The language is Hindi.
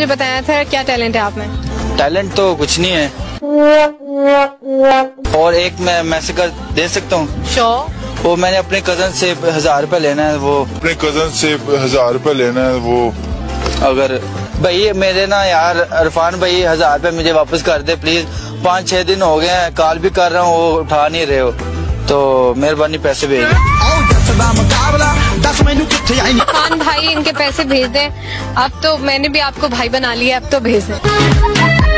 मुझे बताया था क्या टैलेंट है आप में? टैलेंट तो कुछ नहीं है। और एक मैं मैसेज कर दे सकता हूँ? शो वो मैंने अपने कज़न से हज़ार रुपए लेना है वो। अपने कज़न से हज़ार रुपए लेना है वो। अगर भाई मेरे ना यार अरफान भाई हज़ार रुपए मुझे वापस कर दे प्लीज़ पाँच छह दिन हो गए हैं कॉल भी कर रहा हूँ वो उठा नहीं रहे हो। तो मेहरबानी पैसे भेज दो। खान भाई इनके पैसे भेज दें अब तो मैंने भी आपको भाई बना लिया, अब तो भेज दें